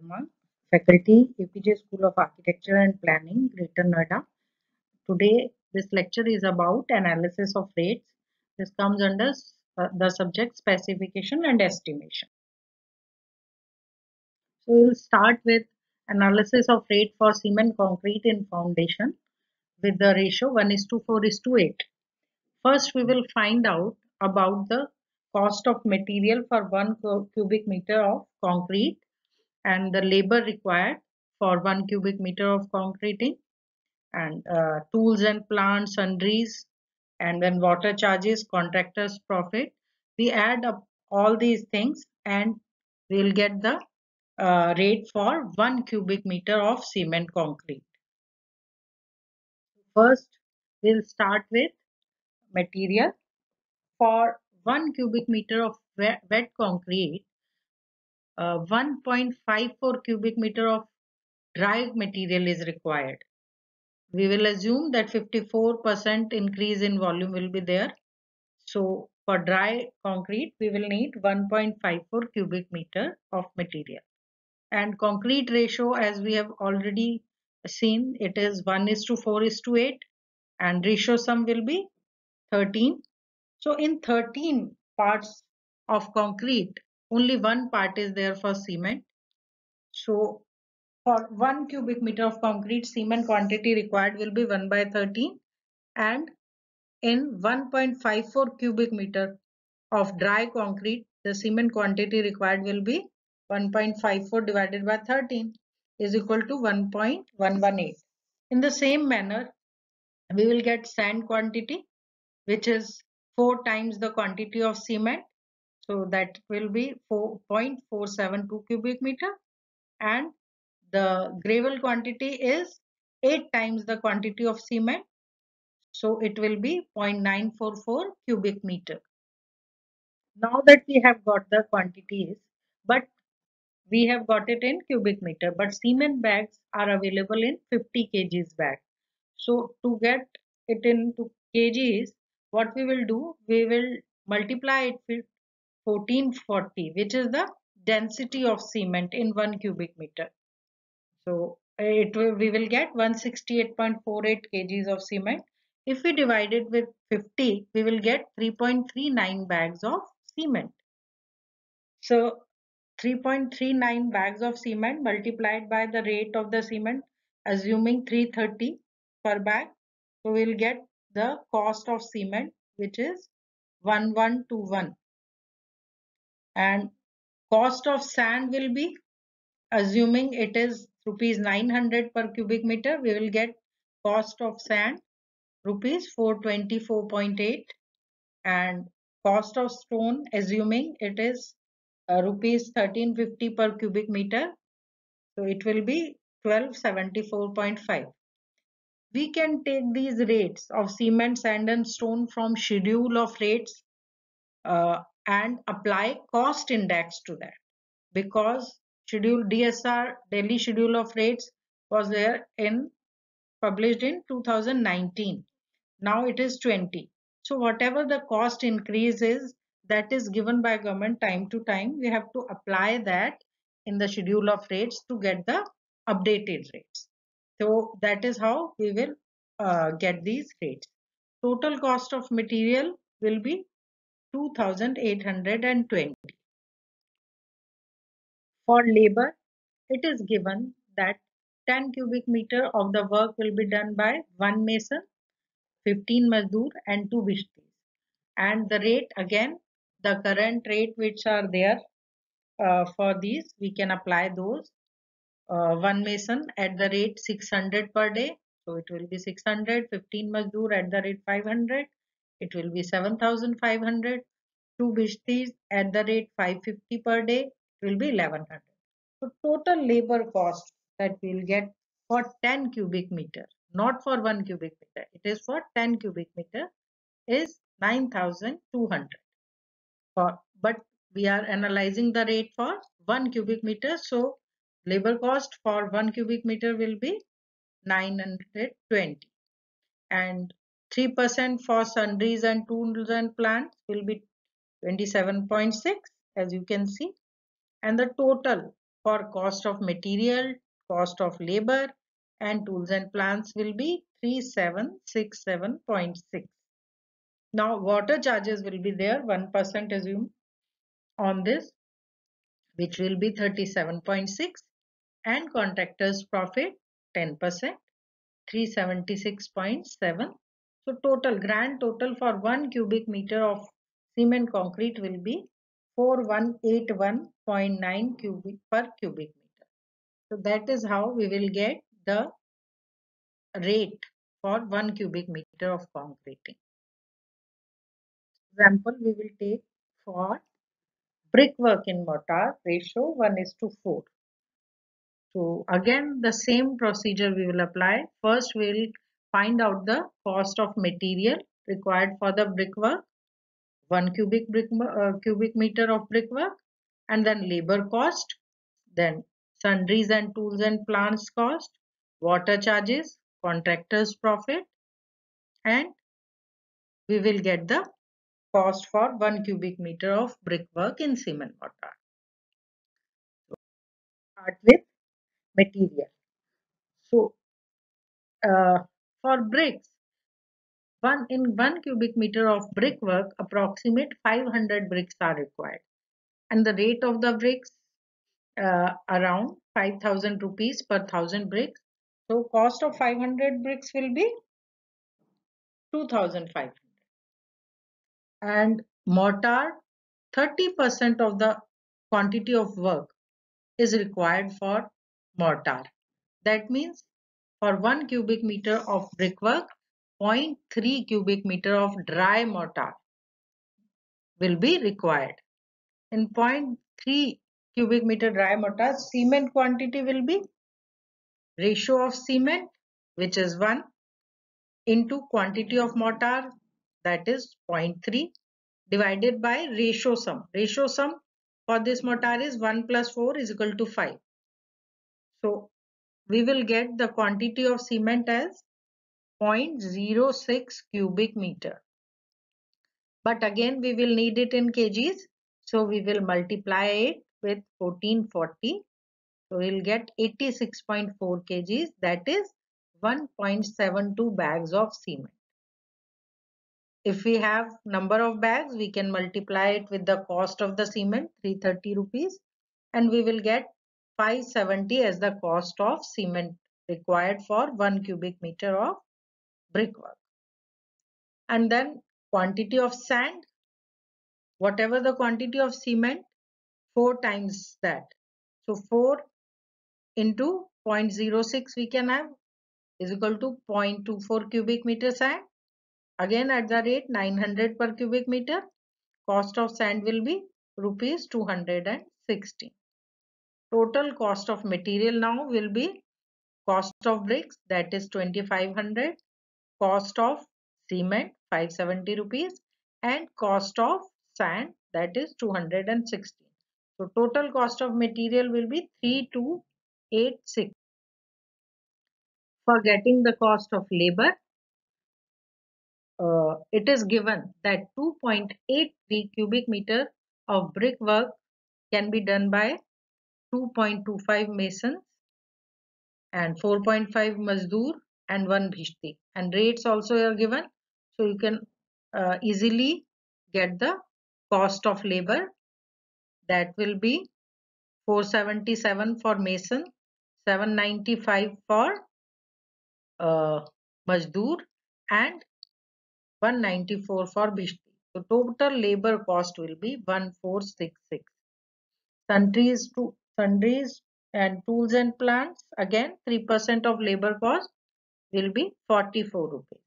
Sharma, faculty, APJ School of Architecture and Planning, Greater Noida. Today, this lecture is about analysis of rates. This comes under uh, the subject specification and estimation. So, we'll start with analysis of rate for cement concrete in foundation with the ratio 1 is to 4 is to 8. First, we will find out about the cost of material for 1 cubic meter of concrete and the labor required for 1 cubic meter of concreting and uh, tools and plants sundries and then water charges contractors profit. We add up all these things and we'll get the uh, rate for 1 cubic meter of cement concrete. First we'll start with material. For 1 cubic meter of wet concrete uh, 1.54 cubic meter of dry material is required. We will assume that 54% increase in volume will be there. So for dry concrete, we will need 1.54 cubic meter of material. And concrete ratio, as we have already seen, it is 1 is to 4 is to 8 and ratio sum will be 13. So in 13 parts of concrete, only one part is there for cement. So for 1 cubic meter of concrete, cement quantity required will be 1 by 13 and in 1.54 cubic meter of dry concrete, the cement quantity required will be 1.54 divided by 13 is equal to 1.118. In the same manner, we will get sand quantity which is 4 times the quantity of cement so that will be 4.472 cubic meter and the gravel quantity is 8 times the quantity of cement. So it will be 0.944 cubic meter. Now that we have got the quantities, but we have got it in cubic meter, but cement bags are available in 50 kgs bag. So to get it into kgs, what we will do, we will multiply it 1440 which is the density of cement in 1 cubic meter. So it will, we will get 168.48 kgs of cement. If we divide it with 50 we will get 3.39 bags of cement. So 3.39 bags of cement multiplied by the rate of the cement assuming 330 per bag. So we will get the cost of cement which is 1121 and cost of sand will be assuming it is rupees 900 per cubic meter we will get cost of sand rupees 424.8 and cost of stone assuming it is uh, rupees 1350 per cubic meter so it will be 1274.5 we can take these rates of cement sand and stone from schedule of rates uh, and apply cost index to that. Because schedule DSR Delhi schedule of rates was there in published in 2019 now it is 20 so whatever the cost increase is that is given by government time to time we have to apply that in the schedule of rates to get the updated rates. So that is how we will uh, get these rates. Total cost of material will be 2820. For labor, it is given that 10 cubic meter of the work will be done by one mason, 15 mazdoor and 2 bishtis. And the rate again, the current rate which are there uh, for these, we can apply those. Uh, one mason at the rate 600 per day. So it will be 600, 15 mazdoor at the rate 500, it will be 7500 two bishtis at the rate 550 per day it will be 1100 so total labor cost that we will get for 10 cubic meter not for 1 cubic meter it is for 10 cubic meter is 9200 for but we are analyzing the rate for 1 cubic meter so labor cost for 1 cubic meter will be 920 and 3% for sundries and tools and plants will be 27.6 as you can see. And the total for cost of material, cost of labor and tools and plants will be 3767.6. Now water charges will be there 1% assume on this which will be 37.6 and contractors profit 10% 376.7 so total grand total for 1 cubic meter of cement concrete will be 4181.9 cubic per cubic meter so that is how we will get the rate for 1 cubic meter of concreting example we will take for brickwork in mortar ratio 1 is to 4. So again the same procedure we will apply. First we will find out the cost of material required for the brickwork 1 cubic brick uh, cubic meter of brickwork and then labor cost then sundries and tools and plants cost water charges contractors profit and we will get the cost for 1 cubic meter of brickwork in cement mortar. So, start with material. So, uh, for bricks, one in 1 cubic meter of brickwork, approximate 500 bricks are required. And the rate of the bricks uh, around 5000 rupees per 1000 bricks. So, cost of 500 bricks will be 2500 and mortar 30% of the quantity of work is required for mortar. That means for 1 cubic meter of brickwork 0.3 cubic meter of dry mortar will be required. In 0.3 cubic meter dry mortar cement quantity will be ratio of cement which is 1 into quantity of mortar that is 0.3 divided by ratio sum. Ratio sum for this mortar is 1 plus 4 is equal to 5. So we will get the quantity of cement as 0.06 cubic meter. But again we will need it in kgs. So we will multiply it with 1440. So we will get 86.4 kgs that is 1.72 bags of cement if we have number of bags we can multiply it with the cost of the cement 330 rupees and we will get 570 as the cost of cement required for 1 cubic meter of brickwork. And then quantity of sand whatever the quantity of cement 4 times that. So 4 into 0.06 we can have is equal to 0.24 cubic meter sand. Again at the rate 900 per cubic meter, cost of sand will be rupees 260. Total cost of material now will be cost of bricks that is 2500, cost of cement 570 rupees and cost of sand that is 216. So total cost of material will be 3286. For getting the cost of labor, uh, it is given that 2.83 cubic meter of brickwork can be done by 2.25 masons and 4.5 mazdoor and 1 bhishti and rates also are given so you can uh, easily get the cost of labor that will be 477 for mason 795 for uh, mazdoor and 194 for Bishti. So total labor cost will be 1466. Sundries, to, sundries and tools and plants again 3% of labor cost will be 44 rupees.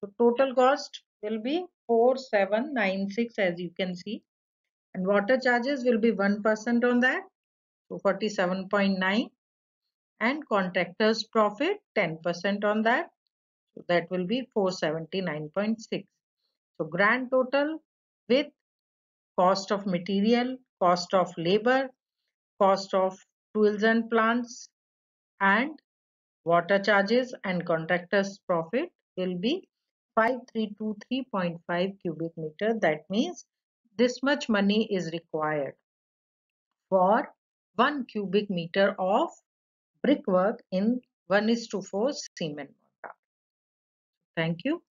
So total cost will be 4796 as you can see and water charges will be 1% on that so 47.9 and contractors profit 10% on that so that will be 479.6. So grand total with cost of material, cost of labor, cost of tools and plants and water charges and contractors profit will be 5323.5 cubic meter. That means this much money is required for 1 cubic meter of brickwork in 1 is to 4 cement mortar. Thank you.